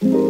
you